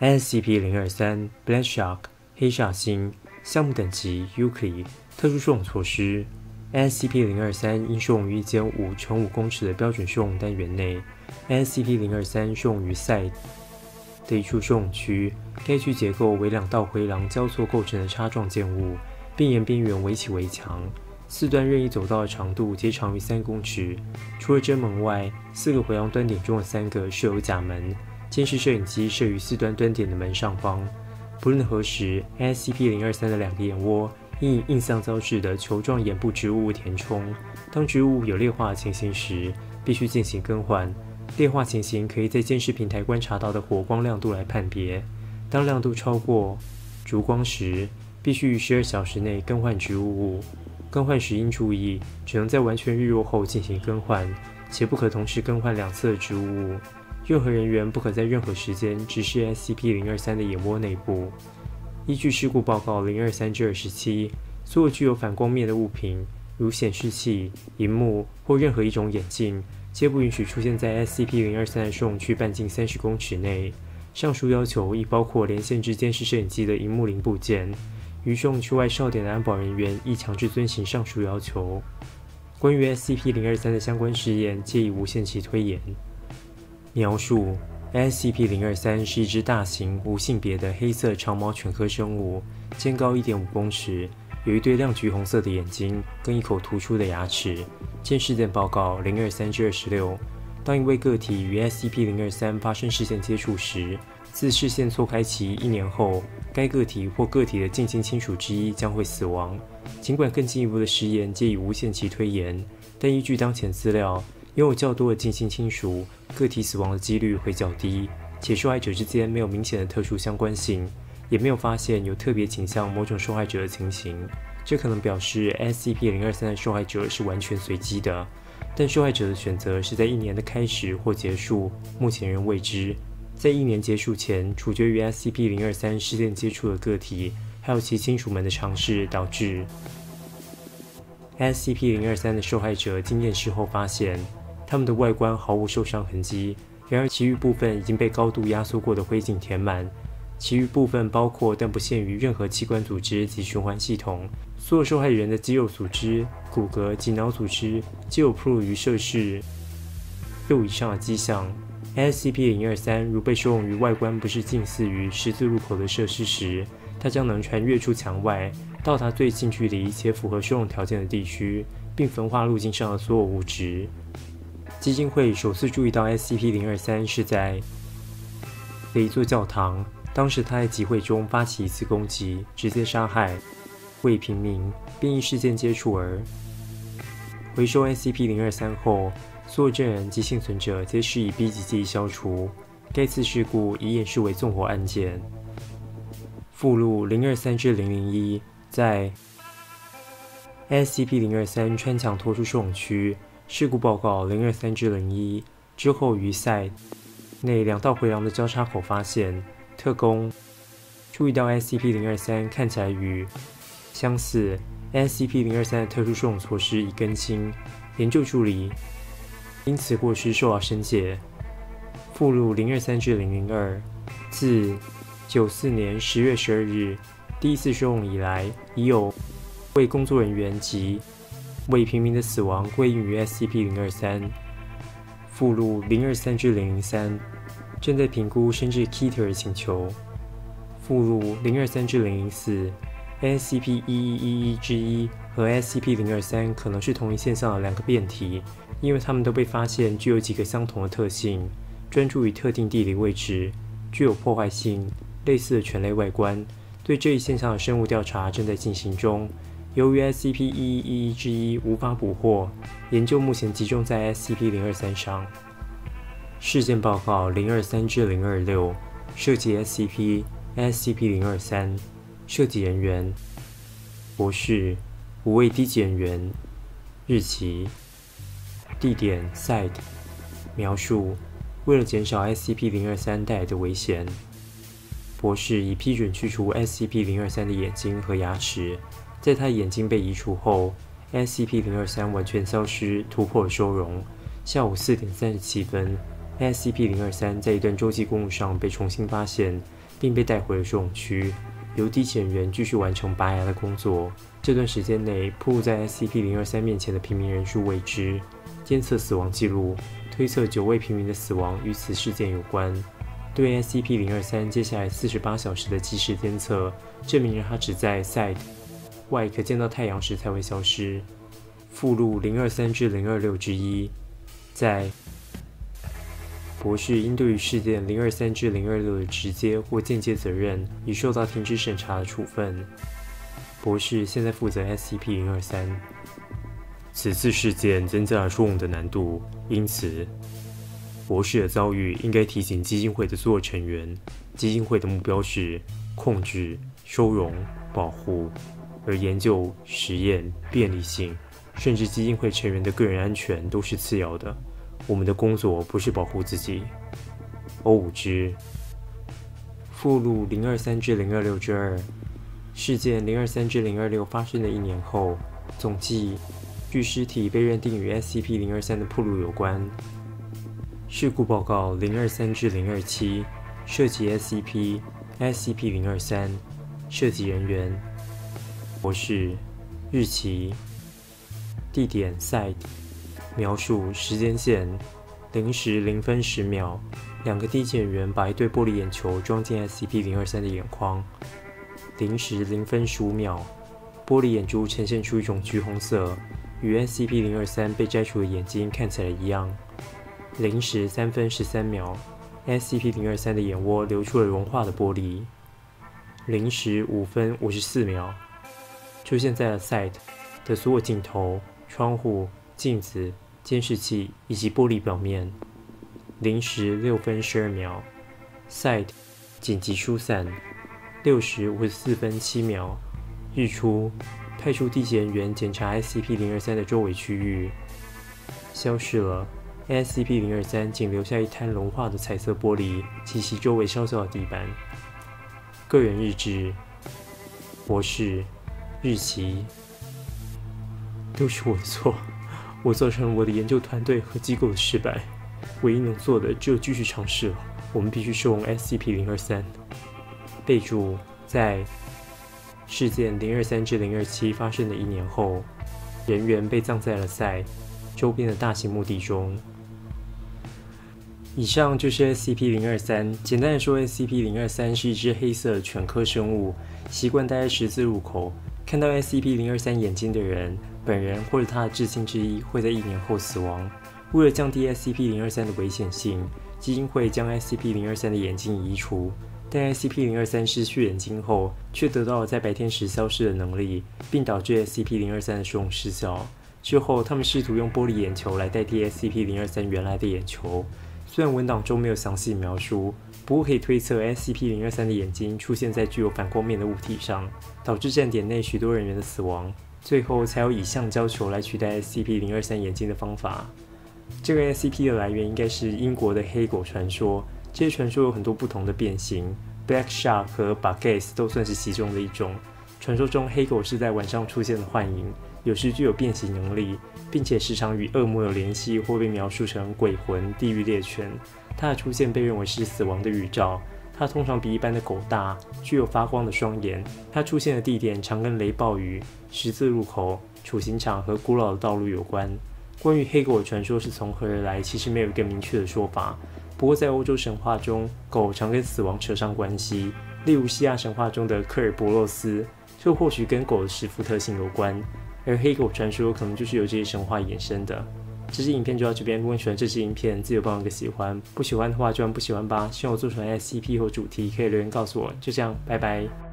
SCP 零二三 Black Shark 黑煞星项目等级 Euclid 特殊收容措施 SCP 零二三应收容于一间五乘五公尺的标准收容单元内。SCP 零二三收容于 Site 的一处收容区，该区结构为两道回廊交错构成的叉状建物，并沿边缘围起围墙。四端任意走道的长度皆长于三公尺。除了真门外，四个回廊端点中的三个设有假门。监视摄影机设于四端端点的门上方。不论何时，SCP 零二三的两个眼窝应以印象造制的球状眼部植物填充。当植物有裂化情形时，必须进行更换。裂化情形可以在监视平台观察到的火光亮度来判别。当亮度超过烛光时，必须于十二小时内更换植物物。更换时应注意，只能在完全日落后进行更换，且不可同时更换两侧的植物物。任何人员不可在任何时间直视 SCP-023 的眼窝内部。依据事故报告023至27，所有具有反光面的物品，如显示器、荧幕或任何一种眼镜，皆不允许出现在 SCP-023 的收容区半径三十公尺内。上述要求亦包括连线至监视摄影机的荧幕零部件。于收容区外哨点的安保人员亦强制遵行上述要求。关于 SCP-023 的相关试验，皆以无限期推延。描述：SCP-023 是一只大型、无性别的黑色长毛犬科生物，肩高1.5公尺，有一对亮橘红色的眼睛跟一口突出的牙齿。见事件报告023至26。当一位个体与 SCP-023 发生视线接触时，自视线错开期一年后，该个体或个体的近亲亲属之一将会死亡。尽管更进一步的实验皆以无限期推延，但依据当前资料。拥有较多的近亲亲属，个体死亡的几率会较低，且受害者之间没有明显的特殊相关性，也没有发现有特别倾向某种受害者的情形。这可能表示 SCP-023 的受害者是完全随机的，但受害者的选择是在一年的开始或结束，目前仍未知。在一年结束前，处决与 SCP-023 事件接触的个体，还有其亲属们的尝试，导致 SCP-023 的受害者经验事后发现。它们的外观毫无受伤痕迹，然而其余部分已经被高度压缩过的灰烬填满。其余部分包括但不限于任何器官组织及循环系统。所有受害人的肌肉组织、骨骼及脑组织皆有暴露于摄氏六以上的迹象。SCP-023 如被收容于外观不是近似于十字路口的设施时，它将能穿越出墙外，到达最近距离且符合收容条件的地区，并焚化路径上的所有物质。基金会首次注意到 SCP-023 是在的一座教堂。当时他在集会中发起一次攻击，直接杀害未平民，并因事件接触而回收 SCP-023 后，所有证人及幸存者皆是以 B 级记忆消除。该次事故已演示为纵火案件。附录023至001在 SCP-023 穿墙拖出收容区。事故报告零二三至零一之后，于赛内两道回廊的交叉口发现特工注意到 SCP 零二三看起来与相似。SCP 零二三的特殊收容措施已更新，研究助理因此过失受到申诫。附录零二三至零零二自九四年十月十二日第一次收容以来，已有为工作人员及为平民的死亡归因于 SCP-023。附录023至003正在评估甚至 Keter 请求。附录023至004 SCP-1111 之一和 SCP-023 可能是同一现象的两个变体，因为它们都被发现具有几个相同的特性：专注于特定地理位置，具有破坏性，类似的犬类外观。对这一现象的生物调查正在进行中。由于 SCP-1111 之一无法捕获，研究目前集中在 SCP-023 上。事件报告023至026涉及 SCP SCP-023，涉及人员博士五位低级人员，日期地点 Site 描述为了减少 SCP-023 带来的危险，博士已批准去除 SCP-023 的眼睛和牙齿。在他眼睛被移除后，SCP-023 完全消失，突破了收容。下午四点三十七分，SCP-023 在一段洲际公路上被重新发现，并被带回了收容区，由地检员继续完成拔牙的工作。这段时间内，暴露在 SCP-023 面前的平民人数未知。监测死亡记录，推测九位平民的死亡与此事件有关。对 SCP-023 接下来四十八小时的即时监测，证明了他只在 Site 外可见到太阳时才会消失。附录023至026之一，在博士应对于事件023至026的直接或间接责任已受到停止审查的处分。博士现在负责 SCP-023。此次事件增加了收容的难度，因此博士的遭遇应该提醒基金会的所有成员：基金会的目标是控制、收容、保护，而研究、实验、便利性。甚至基金会成员的个人安全都是次要的。我们的工作不是保护自己。O 五之附录零二三至零二六之二事件零二三至零二六发生的一年后，总计据尸体被认定与 SCP 零二三的铺路有关。事故报告零二三至零二七涉及 SCP SCP 零二三涉及人员博士日期。地点 site 描述时间线零时零分十秒，两个地检员把一对玻璃眼球装进 SCP 零二三的眼眶。零时零分十五秒，玻璃眼珠呈现出一种橘红色，与 SCP 零二三被摘除的眼睛看起来一样。零时三分十三秒，SCP 零二三的眼窝流出了融化的玻璃。零时五分五十四秒，出现在了 site 的所有镜头。窗户、镜子、监视器以及玻璃表面。零时六分十二秒，Site 紧急疏散。六时五十四分七秒，日出，派出地检员检查 SCP 零二三的周围区域。消失了，SCP 零二三仅留下一滩融化的彩色玻璃及其周围烧焦的地板。个人日志，博士，日期。都是我的错，我造成了我的研究团队和机构的失败。唯一能做的只有继续尝试了。我们必须收容 SCP-023。备注：在事件023至027发生的一年后，人员被葬在了塞周边的大型墓地中。以上就是 SCP-023。简单的说，SCP-023 是一只黑色犬科生物，习惯待在十字路口。看到 SCP-023 眼睛的人。本人或者他的至亲之一会在一年后死亡。为了降低 SCP-023 的危险性，基金会将 SCP-023 的眼睛移除。但 SCP-023 失去眼睛后，却得到了在白天时消失的能力，并导致 SCP-023 的使用失效。之后，他们试图用玻璃眼球来代替 SCP-023 原来的眼球。虽然文档中没有详细描述，不过可以推测 SCP-023 的眼睛出现在具有反光面的物体上，导致站点内许多人员的死亡。最后才有以橡胶球来取代 SCP-023 眼睛的方法。这个 SCP 的来源应该是英国的黑狗传说。这些传说有很多不同的变形，Black Shark 和 Buggase 都算是其中的一种。传说中黑狗是在晚上出现的幻影，有时具有变形能力，并且时常与恶魔有联系，或被描述成鬼魂、地狱猎犬。它的出现被认为是死亡的预兆。它通常比一般的狗大，具有发光的双眼。它出现的地点常跟雷暴雨、十字路口、处刑场和古老的道路有关。关于黑狗的传说是从何而来，其实没有一个明确的说法。不过在欧洲神话中，狗常跟死亡扯上关系，例如西亚神话中的科尔伯洛斯，这或许跟狗的食腐特性有关。而黑狗传说可能就是由这些神话衍生的。这支影片就到这边。如果你喜欢这支影片，记得帮我个喜欢。不喜欢的话就按不喜欢吧。希望我做成 SCP 或主题，可以留言告诉我。就这样，拜拜。